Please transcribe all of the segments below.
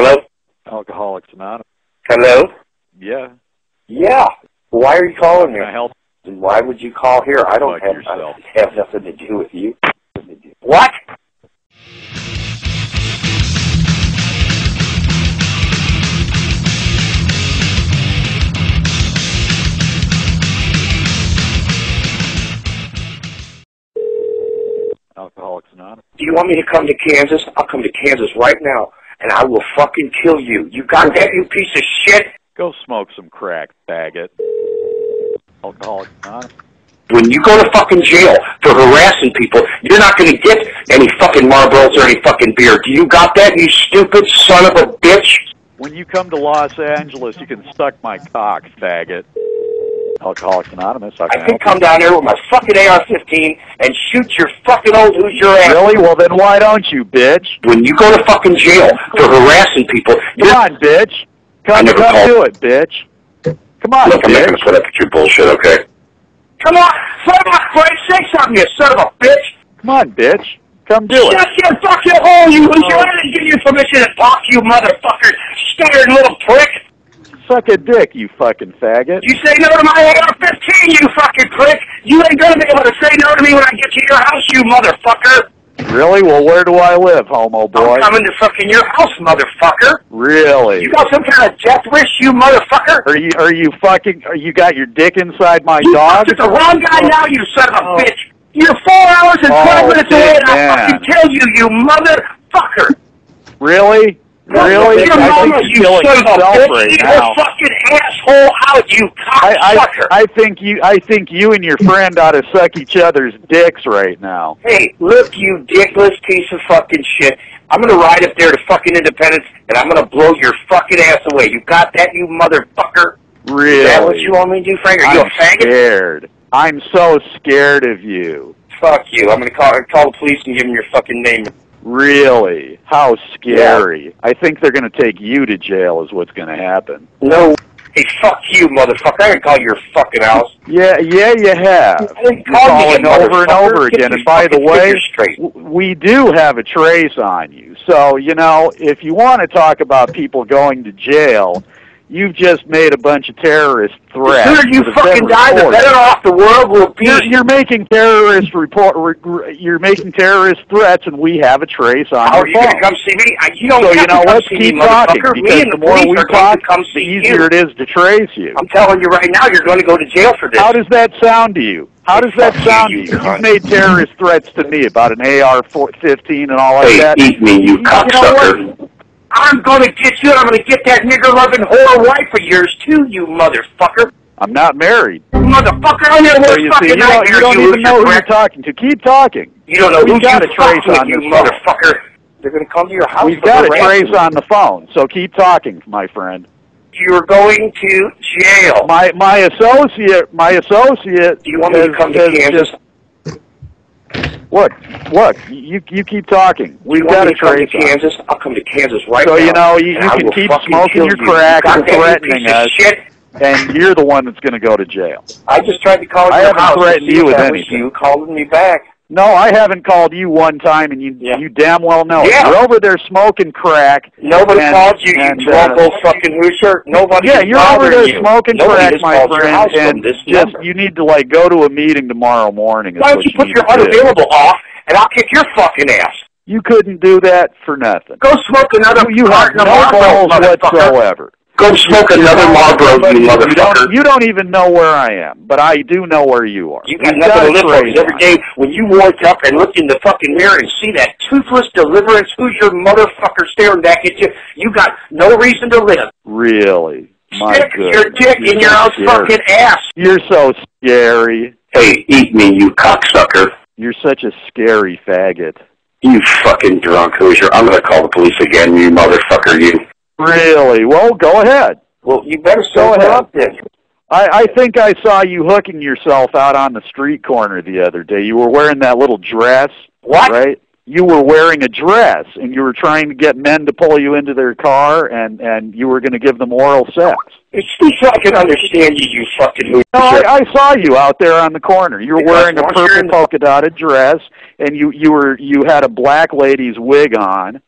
Hello? Alcoholics Anonymous. Hello? Yeah. Yeah. Why are you calling me? Can I help? And why would you call here? I don't have, yourself. I have nothing to do with you. What? Alcoholics Anonymous. Do you want me to come to Kansas? I'll come to Kansas right now, and I will fucking kill you. You got that, you piece of shit? Go smoke some crack, faggot. Alcoholics Anonymous. When you go to fucking jail for harassing people, you're not going to get any fucking Marlboros or any fucking beer. Do you got that, you stupid son of a bitch? When you come to Los Angeles, you can suck my cock, faggot. Alcoholics Anonymous. How can I I could come down here with my fucking AR-15 and shoot your fucking old Hoosier ass. Really? Well, then why don't you, bitch? When you go to fucking jail for harassing people, Come on, bitch. I Come, come called- do it, bitch. Come on, Look, I'm not gonna put up with your bullshit, okay? Come on, of a Christ, say something, you son of a bitch. Come on, bitch. Come do it. Shut your fucking hole, you Hoosier. I didn't give you permission to talk, you motherfucker, stuttering little prick. Suck a dick, you fucking faggot. You say no to my AR-15, you fucking prick. You ain't to be able to say no to me when I get to your house, you motherfucker. Really? Well, where do I live, homo boy? I'm coming to fucking your house, motherfucker. Really? You got some kind of death wish, you motherfucker? Are you are you fucking? Are you got your dick inside my You dog? with the wrong guy now, you son of a Oh. bitch. You're four hours and Oh, 12 minutes away, and I'll man. fucking tell you, you motherfucker. Really? Really? Your I mama, think you killing son of a bitch. right now. your fucking asshole out, you I, I cocksucker. I think you I think you and your friend ought to suck each other's dicks right now. Hey, look, you dickless piece of fucking shit. I'm gonna ride up there to fucking Independence, and I'm gonna blow your fucking ass away. You got that, you motherfucker? Really? Is that what you want me to do, Frank? Are you I'm a faggot? scared. I'm so scared of you. Fuck you. I'm gonna call call the police and give them your fucking name. Really? How scary. I think they're going to take you to jail is what's going to happen. No. Hey, fuck you, motherfucker. I'm gonna call your fucking house. Yeah, yeah, you have. You're call calling over and over again. And by the way, figure straight. w- we do have a trace on you. So, you know, if you want to talk about people going to jail, you've just made a bunch of terrorist threats. The sooner you fucking die, the better off the world will be. You're, you're making terrorist report. Re, you're making terrorist threats, and we have a trace on How your you phone. gonna come see me? I, you don't so have you know to come what? see Keep me, talking because and the the more we talk, the easier you. it is to trace you. I'm telling you right now, you're going to go to jail for this. How does that sound to you? How does that Fuck you, sound to you you you've made terrorist threats to me about an AR-15 and all like hey, that. eat me, you You cocksucker. I'm going to get you, and I'm going to get that nigger-loving whore wife of yours, too, you motherfucker. I'm not married. Motherfucker, I'm your So worst you see, fucking you don't, you don't you even know who you're talking to. Keep talking. You don't know We've who got you a trace fucked on you this phone. motherfucker. They're going to come to your house. We've got a trace on the phone, so keep talking, my friend. You're going to jail. My my associate, my associate. Do you want me to come to has Kansas? just- Look, look, you you keep talking. We've you got to come to trace. on. Kansas? I'll come to Kansas right So now. you know you, you can keep smoking your crack You got and threatening us, shit. and you're the one that's going to go to jail. I just tried to call I your haven't house. threatened you with anything. You calling me back. No, I haven't called you one time, and you Yeah. you damn well know it. You're over there smoking crack. Nobody And- called you, and, you drunk uh, old fucking Hoosier. Nobody Yeah, you're over there you. smoking Nobody crack, my friend, and this just number. you need to like go to a meeting tomorrow morning. Why don't what you put your do. unavailable off, and I'll kick your fucking ass. You couldn't do that for nothing. Go smoke another You, you have no balls whatsoever. Go smoke another Marlboro, you You motherfucker. don't, you don't even know where I am, but I do know where you are. You got nothing to live for. Every day when you wake up and look in the fucking mirror and see that toothless deliverance, who's your motherfucker staring back at you, you got no reason to live. Really? My Stick goodness. your dick You're in your own scary. fucking ass. You're so scary. Hey, eat me, you cocksucker. You're such a scary faggot. You fucking drunk Hoosier. I'm gonna call the police again, you motherfucker, you. Really? Well, go ahead. Well, you better Go ahead. up then. I, I think I saw you hooking yourself out on the street corner the other day. You were wearing that little dress, What? right? You were wearing a dress, and you were trying to get men to pull you into their car, and and you were going to give them oral sex. Speak so I can understand you, you fucking Hoosier. No, I, I saw you out there on the corner. You were Because wearing a purple polka dotted dress, and you you were you had a black lady's wig on,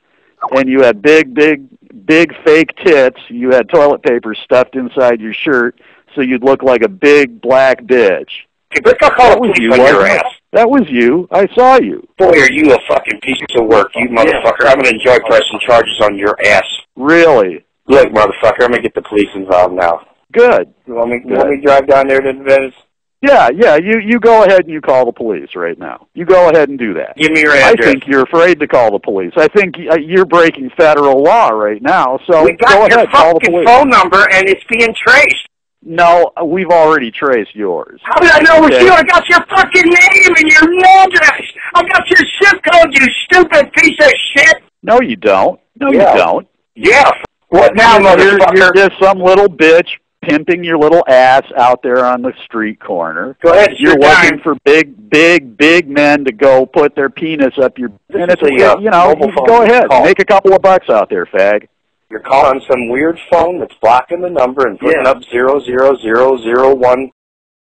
and you had big big big fake tits. You had toilet paper stuffed inside your shirt, so you'd look like a big black bitch. Hey, Rick, I'll call That was you, on your ass. That was you. I saw you. Boy, are you a fucking piece of work, you motherfucker. I'm gonna enjoy pressing charges on your ass. Really Look, motherfucker, I'm gonna get the police involved now. good. You want me, you want me to drive down there to Venice? Yeah, yeah. You you go ahead and you call the police right now. You go ahead and do that. Give me your address. I think you're afraid to call the police. I think uh, you're breaking federal law right now. So we got go your ahead, call the fucking police. phone number and it's being traced. No, we've already traced yours. How did I know it was you? I got your fucking name and your address. I got your zip code, you stupid piece of shit. No, you don't. No, Yeah. you don't. Yeah. What now, you're, motherfucker? you're just some little bitch pimping your little ass out there on the street corner. Go ahead, You're your looking time. for big, big, big men to go put their penis up your. This and it's the, uh, you know, you phone go ahead, call. make a couple of bucks out there, fag. You're calling some weird phone that's blocking the number and putting Yeah. up zero zero zero zero one